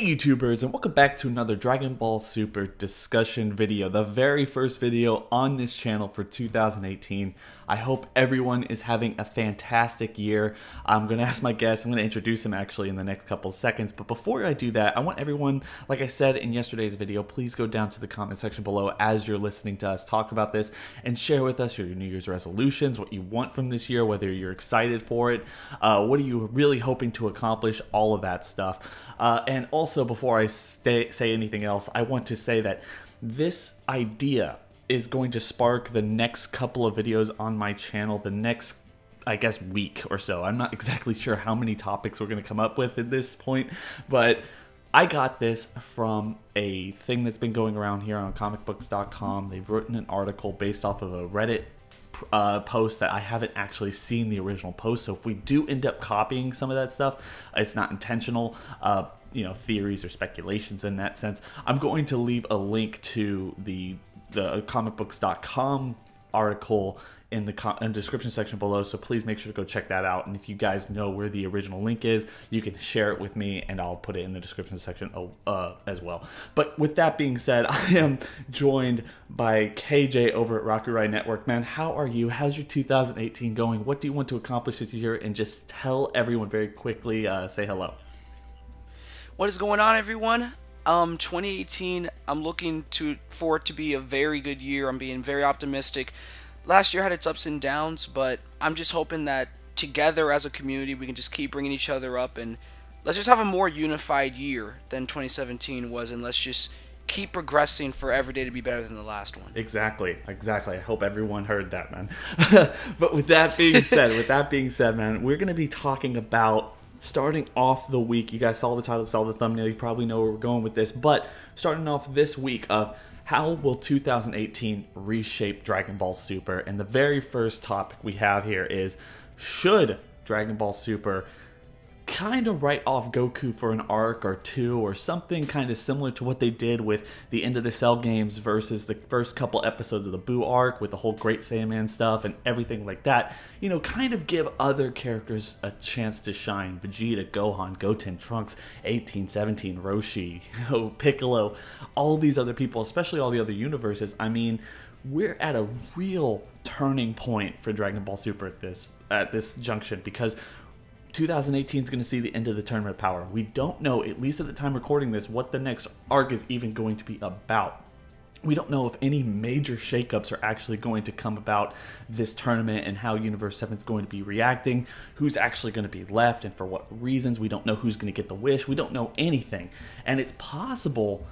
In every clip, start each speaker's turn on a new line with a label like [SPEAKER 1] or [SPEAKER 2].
[SPEAKER 1] Hey YouTubers and welcome back to another Dragon Ball Super discussion video, the very first video on this channel for 2018. I hope everyone is having a fantastic year. I'm going to ask my guest, I'm going to introduce him actually in the next couple seconds, but before I do that, I want everyone, like I said in yesterday's video, please go down to the comment section below as you're listening to us talk about this and share with us your New Year's resolutions, what you want from this year, whether you're excited for it, uh, what are you really hoping to accomplish, all of that stuff. Uh, and also, before I stay, say anything else, I want to say that this idea is going to spark the next couple of videos on my channel, the next I guess week or so. I'm not exactly sure how many topics we're going to come up with at this point, but I got this from a thing that's been going around here on comicbooks.com. They've written an article based off of a Reddit uh, post that I haven't actually seen the original post. So if we do end up copying some of that stuff, it's not intentional. Uh, you know, theories or speculations in that sense. I'm going to leave a link to the the comicbooks.com article in the in description section below so please make sure to go check that out. And if you guys know where the original link is you can share it with me and i'll put it in the description section uh, as well. But with that being said i am joined by kj over at Rakurai network. Man how are you? How's your 2018 going? What do you want to accomplish this year? And just tell everyone very quickly uh, say hello
[SPEAKER 2] what is going on everyone um, 2018, I'm looking to for it to be a very good year. I'm being very optimistic. Last year had its ups and downs, but I'm just hoping that together as a community we can just keep bringing each other up and let's just have a more unified year than 2017 was, and let's just keep progressing for every day to be better than the last one.
[SPEAKER 1] Exactly, exactly. I hope everyone heard that, man. but with that being said, with that being said, man, we're gonna be talking about starting off the week, you guys saw the title, saw the thumbnail, you probably know where we're going with this, but starting off this week of how will 2018 reshape Dragon Ball Super? And the very first topic we have here is should Dragon Ball Super kind of write off Goku for an arc or two or something kind of similar to what they did with the end of the Cell games versus the first couple episodes of the Buu arc with the whole Great Saiyaman stuff and everything like that. You know, kind of give other characters a chance to shine. Vegeta, Gohan, Goten, Trunks, 18, 17, Roshi, you know, Piccolo, all these other people, especially all the other universes. I mean, we're at a real turning point for Dragon Ball Super at this at this junction because 2018 is going to see the end of the Tournament of Power. We don't know, at least at the time recording this, what the next arc is even going to be about. We don't know if any major shakeups are actually going to come about this tournament and how Universe 7 is going to be reacting, who's actually going to be left and for what reasons. We don't know who's going to get the wish. We don't know anything. And it's possible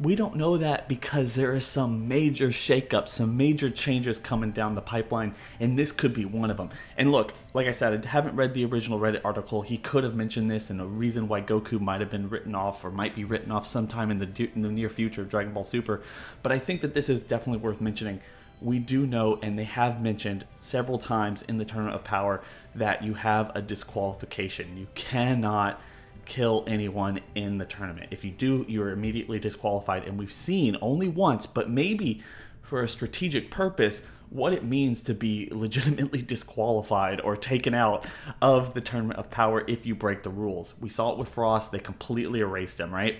[SPEAKER 1] we don't know that because there is some major shakeup, some major changes coming down the pipeline, and this could be one of them. And look, like I said, I haven't read the original Reddit article. He could have mentioned this, and a reason why Goku might have been written off or might be written off sometime in the in the near future of Dragon Ball Super. But I think that this is definitely worth mentioning. We do know, and they have mentioned several times in the Tournament of Power, that you have a disqualification. You cannot kill anyone in the tournament. If you do, you're immediately disqualified. And we've seen only once, but maybe for a strategic purpose, what it means to be legitimately disqualified or taken out of the tournament of power if you break the rules. We saw it with Frost, they completely erased him, right?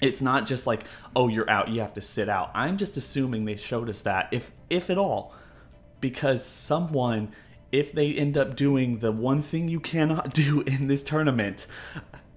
[SPEAKER 1] It's not just like, oh, you're out, you have to sit out. I'm just assuming they showed us that, if if at all, because someone if they end up doing the one thing you cannot do in this tournament,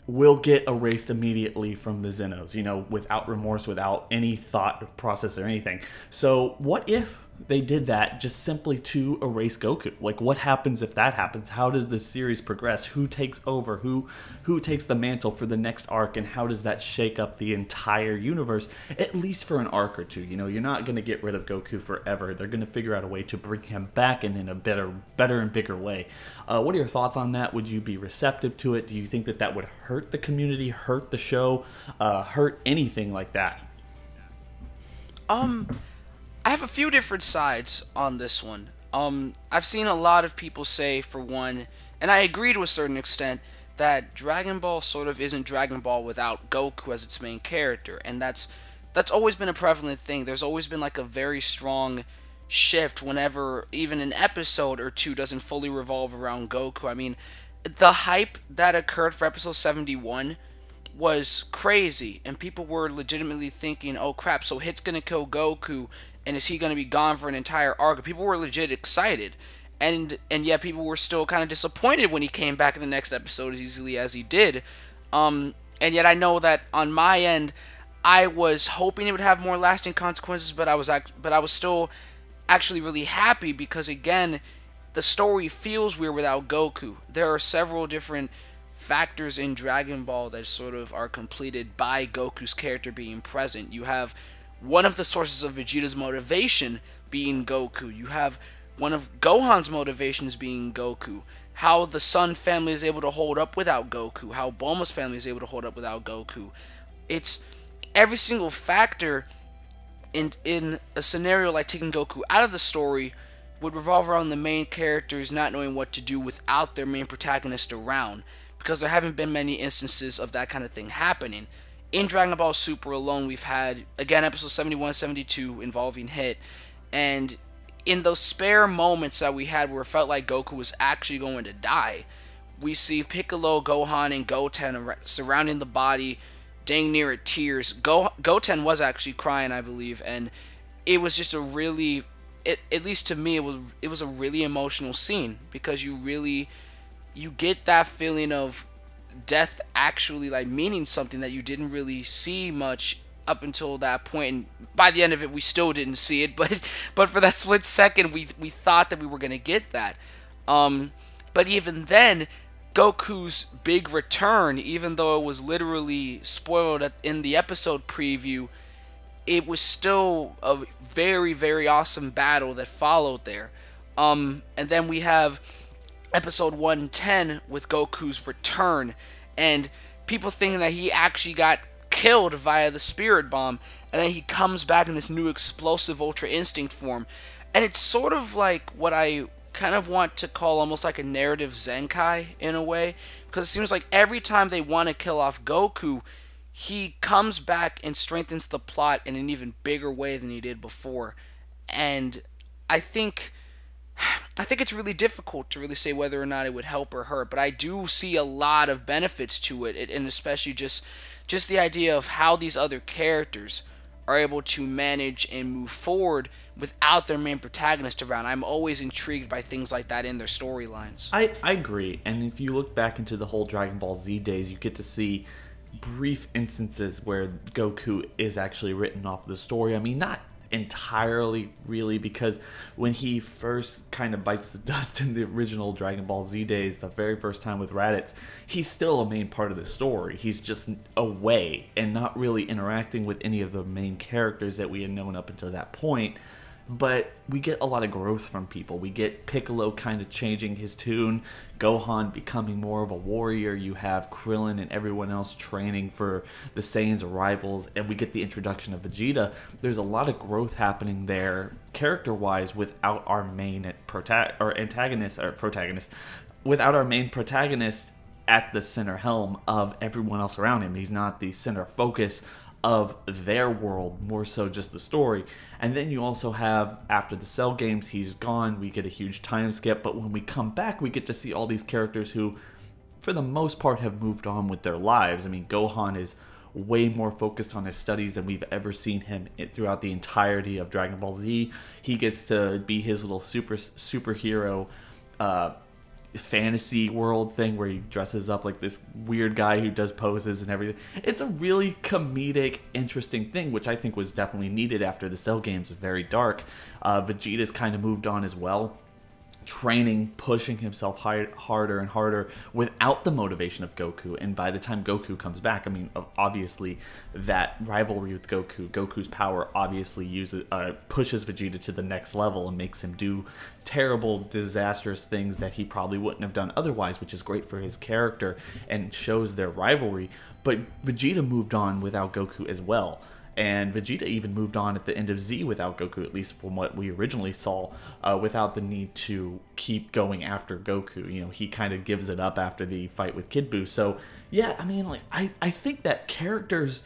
[SPEAKER 1] will get erased immediately from the Zenos, you know, without remorse, without any thought process or anything. So, what if they did that just simply to erase Goku. Like what happens if that happens? How does this series progress? Who takes over? Who who takes the mantle for the next arc and how does that shake up the entire universe at least for an arc or two? You know, you're not going to get rid of Goku forever. They're going to figure out a way to bring him back and in a better better and bigger way. Uh, what are your thoughts on that? Would you be receptive to it? Do you think that that would hurt the community, hurt the show, uh, hurt anything like that?
[SPEAKER 2] Um I have a few different sides on this one. Um, I've seen a lot of people say, for one, and I agree to a certain extent, that Dragon Ball sort of isn't Dragon Ball without Goku as its main character, and that's that's always been a prevalent thing. There's always been like a very strong shift whenever even an episode or two doesn't fully revolve around Goku. I mean, the hype that occurred for episode 71 was crazy, and people were legitimately thinking, "Oh crap! So Hit's gonna kill Goku, and is he gonna be gone for an entire arc?" People were legit excited, and and yet people were still kind of disappointed when he came back in the next episode as easily as he did. Um, and yet I know that on my end, I was hoping it would have more lasting consequences, but I was act- but I was still actually really happy because again, the story feels weird without Goku. There are several different factors in Dragon Ball that sort of are completed by Goku's character being present. You have one of the sources of Vegeta's motivation being Goku. You have one of Gohan's motivations being Goku. How the Son family is able to hold up without Goku. How Bulma's family is able to hold up without Goku. It's every single factor in in a scenario like taking Goku out of the story would revolve around the main characters not knowing what to do without their main protagonist around because there haven't been many instances of that kind of thing happening. In Dragon Ball Super alone, we've had again episode 71 72 involving Hit and in those spare moments that we had where it felt like Goku was actually going to die, we see Piccolo, Gohan, and Goten surrounding the body, dang near at tears. Go- Goten was actually crying, I believe, and it was just a really, it, at least to me, it was it was a really emotional scene because you really, you get that feeling of death actually like meaning something that you didn't really see much up until that point and by the end of it we still didn't see it but but for that split second we we thought that we were going to get that. Um but even then Goku's big return even though it was literally spoiled in the episode preview it was still a very very awesome battle that followed there. Um and then we have episode 110 with Goku's return and people thinking that he actually got killed via the spirit bomb, and then he comes back in this new explosive Ultra Instinct form. And it's sort of like what I kind of want to call almost like a narrative Zenkai in a way, because it seems like every time they want to kill off Goku, he comes back and strengthens the plot in an even bigger way than he did before. And I think I think it's really difficult to really say whether or not it would help or hurt, but I do see a lot of benefits to it, and especially just just the idea of how these other characters are able to manage and move forward without their main protagonist around. I'm always intrigued by things like that in their storylines.
[SPEAKER 1] I, I agree. And if you look back into the whole Dragon Ball Z days, you get to see brief instances where Goku is actually written off the story. I mean, not entirely really because when he first kind of bites the dust in the original Dragon Ball Z days, the very first time with Raditz, he's still a main part of the story. He's just away and not really interacting with any of the main characters that we had known up until that point but we get a lot of growth from people. We get Piccolo kind of changing his tune, Gohan becoming more of a warrior. You have Krillin and everyone else training for the Saiyans' arrivals, and we get the introduction of Vegeta. There's a lot of growth happening there, character-wise, without our main prota- or antagonist or protagonist, without our main protagonist at the center helm of everyone else around him. He's not the center focus of their world, more so just the story. And then you also have, after the Cell games, he's gone, we get a huge time skip, but when we come back, we get to see all these characters who, for the most part, have moved on with their lives. I mean, Gohan is way more focused on his studies than we've ever seen him throughout the entirety of Dragon Ball Z. He gets to be his little super superhero uh, fantasy world thing where he dresses up like this weird guy who does poses and everything. It's a really comedic, interesting thing, which I think was definitely needed after the Cell games very dark. Uh, Vegeta's kind of moved on as well training, pushing himself high, harder and harder without the motivation of Goku. And by the time Goku comes back, I mean, obviously that rivalry with Goku, Goku's power obviously uses uh, pushes Vegeta to the next level and makes him do terrible, disastrous things that he probably wouldn't have done otherwise, which is great for his character and shows their rivalry. But Vegeta moved on without Goku as well and Vegeta even moved on at the end of Z without Goku, at least from what we originally saw, uh, without the need to keep going after Goku. You know, he kind of gives it up after the fight with Kid Buu. So, yeah, I mean, like, I, I think that characters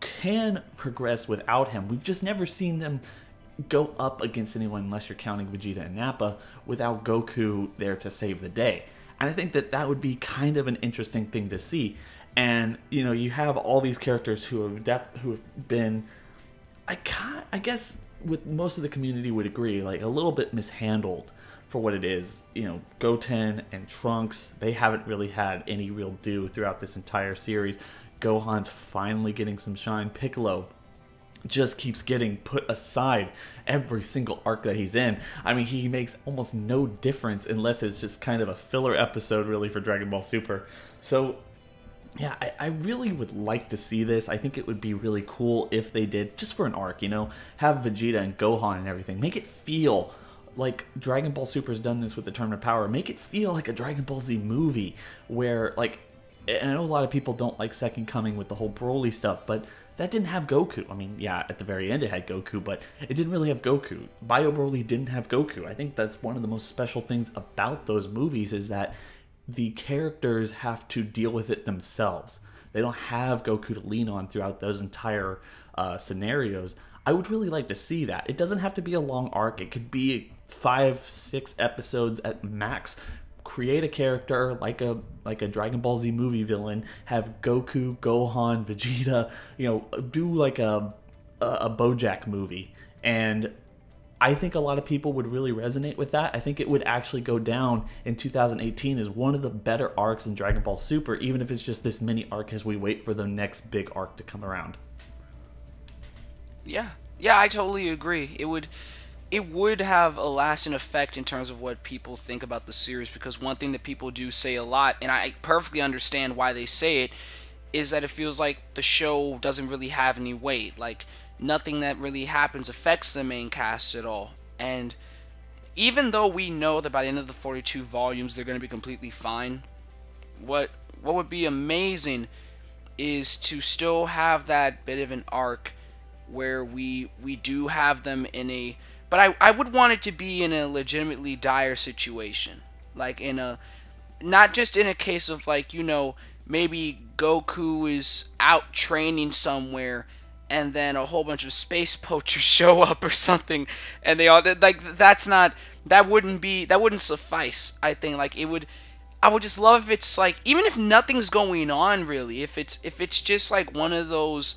[SPEAKER 1] can progress without him. We've just never seen them go up against anyone unless you're counting Vegeta and Nappa without Goku there to save the day. And I think that that would be kind of an interesting thing to see. And you know you have all these characters who have def- who have been, I can't, I guess with most of the community would agree like a little bit mishandled for what it is. You know, Goten and Trunks, they haven't really had any real due throughout this entire series. Gohan's finally getting some shine. Piccolo just keeps getting put aside every single arc that he's in. I mean, he makes almost no difference unless it's just kind of a filler episode, really, for Dragon Ball Super. So, yeah, I, I really would like to see this. I think it would be really cool if they did, just for an arc, you know, have Vegeta and Gohan and everything. Make it feel like Dragon Ball Super's done this with the Tournament of Power. Make it feel like a Dragon Ball Z movie where, like, and I know a lot of people don't like Second Coming with the whole Broly stuff, but that didn't have Goku. I mean, yeah, at the very end it had Goku, but it didn't really have Goku. Bio Broly didn't have Goku. I think that's one of the most special things about those movies is that the characters have to deal with it themselves. They don't have Goku to lean on throughout those entire uh, scenarios. I would really like to see that. It doesn't have to be a long arc. It could be five, six episodes at max, create a character like a like a Dragon Ball Z movie villain, have Goku, Gohan, Vegeta, you know, do like a a, a BoJack movie, and I think a lot of people would really resonate with that. I think it would actually go down in 2018 as one of the better arcs in Dragon Ball Super, even if it's just this mini arc as we wait for the next big arc to come around.
[SPEAKER 2] Yeah, yeah, I totally agree. It would it would have a lasting effect in terms of what people think about the series because one thing that people do say a lot and I perfectly understand why they say it is that it feels like the show doesn't really have any weight like nothing that really happens affects the main cast at all and even though we know that by the end of the 42 volumes they're going to be completely fine what what would be amazing is to still have that bit of an arc where we we do have them in a but I, I would want it to be in a legitimately dire situation. Like in a not just in a case of like, you know, maybe Goku is out training somewhere and then a whole bunch of space poachers show up or something and they all like that's not that wouldn't be that wouldn't suffice. I think like it would I would just love if it's like even if nothing's going on really, if it's if it's just like one of those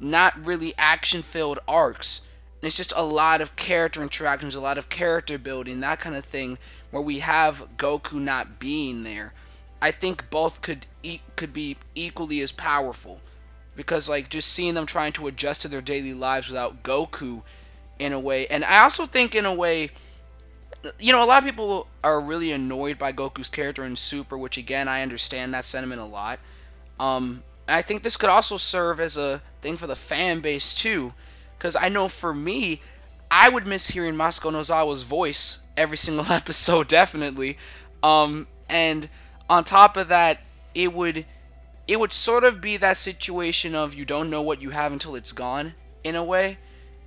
[SPEAKER 2] not really action filled arcs and it's just a lot of character interactions, a lot of character building, that kind of thing, where we have Goku not being there. I think both could e- could be equally as powerful, because like just seeing them trying to adjust to their daily lives without Goku, in a way, and I also think in a way, you know, a lot of people are really annoyed by Goku's character in Super, which again I understand that sentiment a lot. Um, I think this could also serve as a thing for the fan base too because I know for me, I would miss hearing Masako Nozawa's voice every single episode, definitely. Um, and on top of that, it would it would sort of be that situation of you don't know what you have until it's gone, in a way,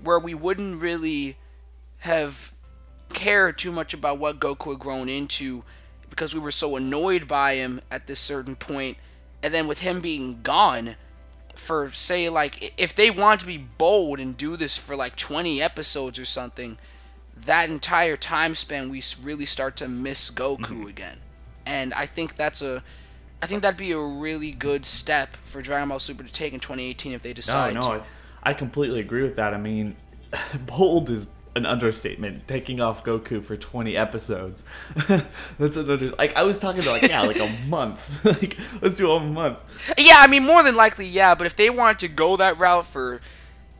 [SPEAKER 2] where we wouldn't really have cared too much about what Goku had grown into because we were so annoyed by him at this certain point, and then with him being gone, for say like if they want to be bold and do this for like 20 episodes or something that entire time span we really start to miss Goku mm-hmm. again and I think that's a I think that'd be a really good step for Dragon Ball Super to take in 2018 if they decide
[SPEAKER 1] no, no,
[SPEAKER 2] to.
[SPEAKER 1] I completely agree with that. I mean, bold is an understatement. Taking off Goku for 20 episodes. That's an understatement. Like I was talking about, like yeah, like a month. like let's do a month.
[SPEAKER 2] Yeah, I mean more than likely, yeah. But if they wanted to go that route for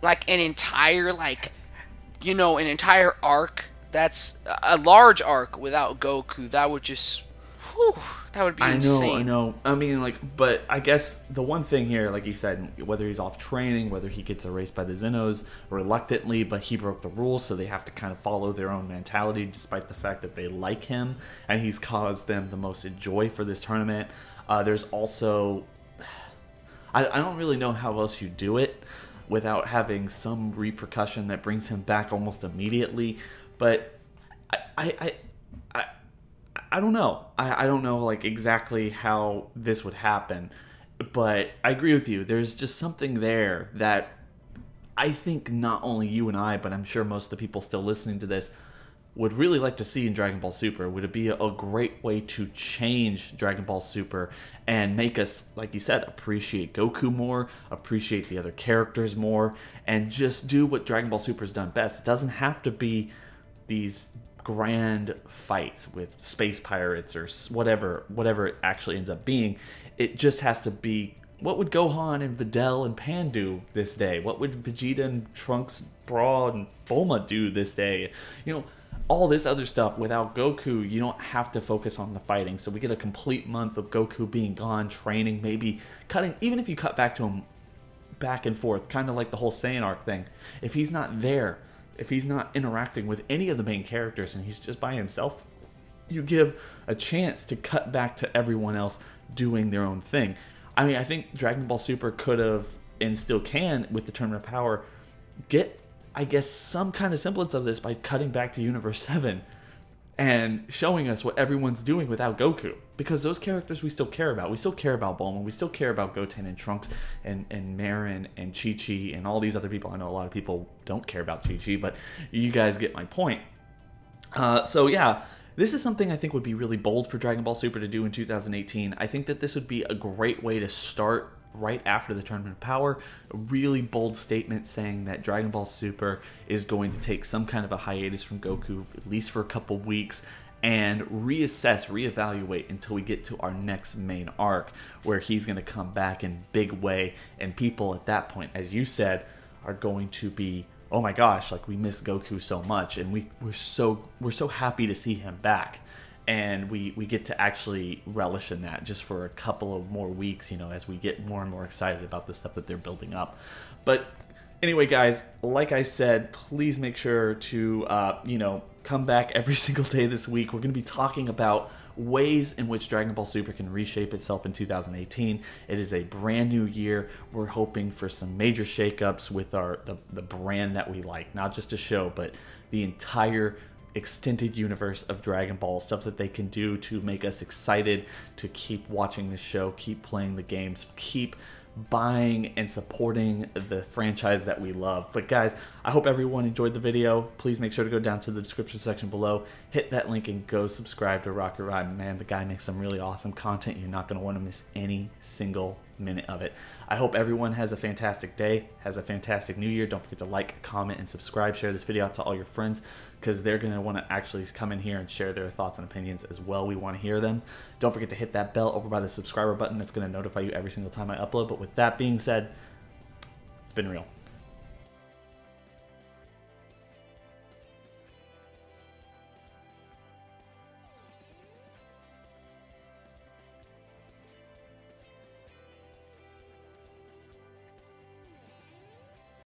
[SPEAKER 2] like an entire like, you know, an entire arc, that's a large arc without Goku. That would just, whew, that would be
[SPEAKER 1] I
[SPEAKER 2] insane.
[SPEAKER 1] know, I know. I mean, like, but I guess the one thing here, like you said, whether he's off training, whether he gets erased by the Zenos reluctantly, but he broke the rules, so they have to kind of follow their own mentality, despite the fact that they like him and he's caused them the most joy for this tournament. Uh, there's also, I, I don't really know how else you do it without having some repercussion that brings him back almost immediately, but I, I, I I don't know. I, I don't know like exactly how this would happen, but I agree with you. There's just something there that I think not only you and I, but I'm sure most of the people still listening to this would really like to see in Dragon Ball Super? Would it be a, great way to change Dragon Ball Super and make us, like you said, appreciate Goku more, appreciate the other characters more, and just do what Dragon Ball Super has done best? It doesn't have to be these grand fights with space pirates or whatever whatever it actually ends up being it just has to be what would Gohan and Videl and Pan do this day? What would Vegeta and Trunks, Bra and Bulma do this day? You know, all this other stuff without Goku, you don't have to focus on the fighting. So we get a complete month of Goku being gone, training, maybe cutting, even if you cut back to him back and forth, kind of like the whole Saiyan arc thing. If he's not there, if he's not interacting with any of the main characters and he's just by himself, you give a chance to cut back to everyone else doing their own thing. I mean, I think Dragon Ball Super could have and still can with the Tournament of Power get, I guess, some kind of semblance of this by cutting back to Universe 7 and showing us what everyone's doing without Goku. Because those characters we still care about. We still care about Bulma. We still care about Goten and Trunks and, and Marron and Chi Chi and all these other people. I know a lot of people don't care about Chi Chi, but you guys get my point. Uh, so, yeah, this is something I think would be really bold for Dragon Ball Super to do in 2018. I think that this would be a great way to start right after the Tournament of Power. A really bold statement saying that Dragon Ball Super is going to take some kind of a hiatus from Goku, at least for a couple weeks, and reassess, reevaluate until we get to our next main arc, where he's going to come back in big way, and people at that point, as you said, are going to be oh my gosh, like we miss Goku so much, and we we're so we're so happy to see him back, and we we get to actually relish in that just for a couple of more weeks, you know, as we get more and more excited about the stuff that they're building up. But anyway, guys, like I said, please make sure to uh, you know come back every single day this week. We're going to be talking about ways in which Dragon Ball Super can reshape itself in 2018. It is a brand new year. We're hoping for some major shakeups with our the, the brand that we like, not just a show, but the entire extended universe of Dragon Ball, stuff that they can do to make us excited to keep watching the show, keep playing the games, keep buying and supporting the franchise that we love. But guys, I hope everyone enjoyed the video. Please make sure to go down to the description section below, hit that link and go subscribe to Rakurai. Man, the guy makes some really awesome content. You're not going to want to miss any single minute of it. I hope everyone has a fantastic day, has a fantastic new year. Don't forget to like, comment, and subscribe. Share this video out to all your friends because they're going to want to actually come in here and share their thoughts and opinions as well. We want to hear them. Don't forget to hit that bell over by the subscriber button. That's going to notify you every single time I upload. But with that being said, it's been real.